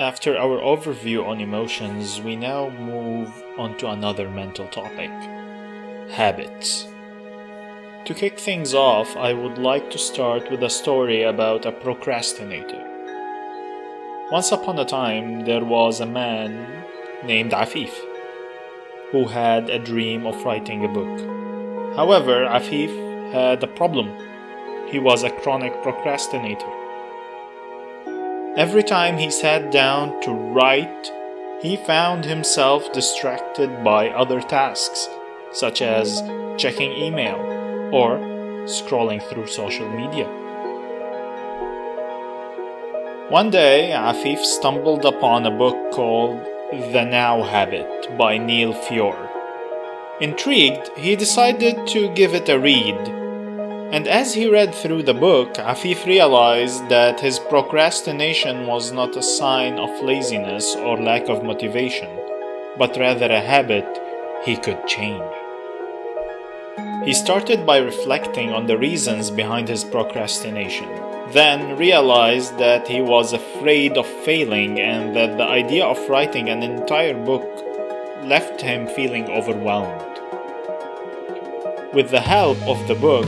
After our overview on emotions, we now move on to another mental topic habits. To kick things off, I would like to start with a story about a procrastinator. Once upon a time, there was a man named Afif who had a dream of writing a book. However, Afif had a problem. He was a chronic procrastinator. Every time he sat down to write, he found himself distracted by other tasks, such as checking email or scrolling through social media. One day, Afif stumbled upon a book called The Now Habit by Neil Fiore. Intrigued, he decided to give it a read and as he read through the book, Afif realized that his procrastination was not a sign of laziness or lack of motivation, but rather a habit he could change. He started by reflecting on the reasons behind his procrastination, then realized that he was afraid of failing and that the idea of writing an entire book left him feeling overwhelmed. With the help of the book,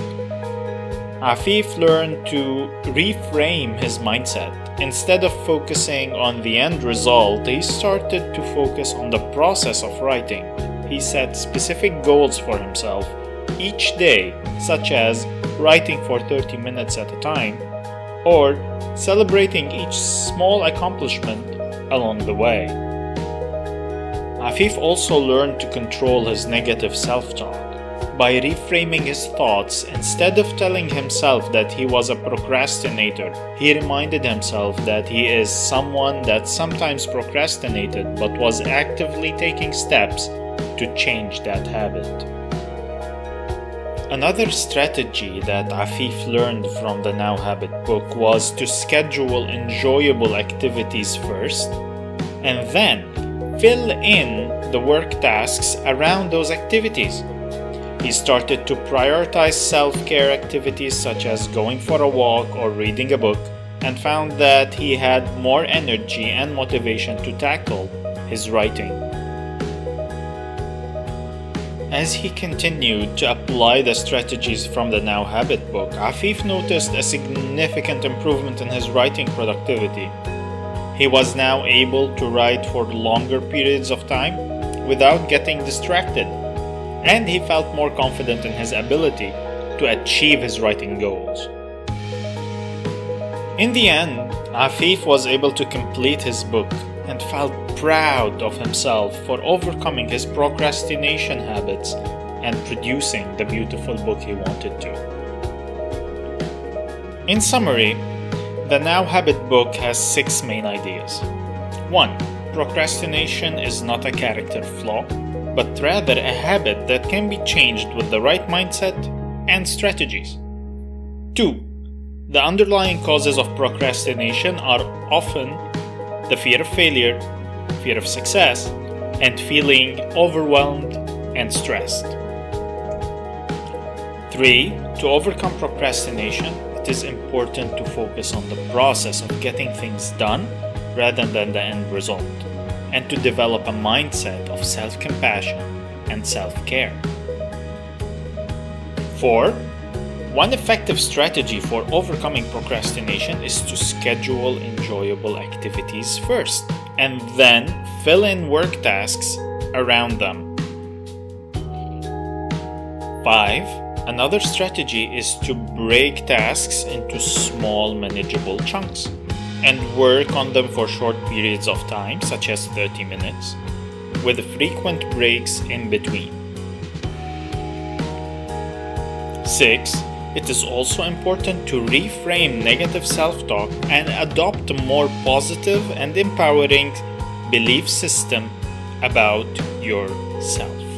Afif learned to reframe his mindset. Instead of focusing on the end result, he started to focus on the process of writing. He set specific goals for himself each day, such as writing for 30 minutes at a time, or celebrating each small accomplishment along the way. Afif also learned to control his negative self talk by reframing his thoughts. Instead of telling himself that he was a procrastinator, he reminded himself that he is someone that sometimes procrastinated but was actively taking steps to change that habit. Another strategy that Afif learned from the Now Habit book was to schedule enjoyable activities first and then fill in the work tasks around those activities. He started to prioritize self care activities such as going for a walk or reading a book and found that he had more energy and motivation to tackle his writing. As he continued to apply the strategies from the Now Habit book, Afif noticed a significant improvement in his writing productivity. He was now able to write for longer periods of time without getting distracted and he felt more confident in his ability to achieve his writing goals. In the end, Afif was able to complete his book and felt proud of himself for overcoming his procrastination habits and producing the beautiful book he wanted to. In summary, the Now Habit book has six main ideas. 1. Procrastination is not a character flaw, but rather a habit that can be changed with the right mindset and strategies. 2. The underlying causes of procrastination are often the fear of failure, fear of success, and feeling overwhelmed and stressed. 3. To overcome procrastination, it is important to focus on the process of getting things done rather than the end result and to develop a mindset of self compassion and self care. 4. One effective strategy for overcoming procrastination is to schedule enjoyable activities first and then fill in work tasks around them. 5. Another strategy is to break tasks into small, manageable chunks and work on them for short periods of time, such as 30 minutes, with frequent breaks in between. 6. It is also important to reframe negative self talk and adopt a more positive and empowering belief system about yourself.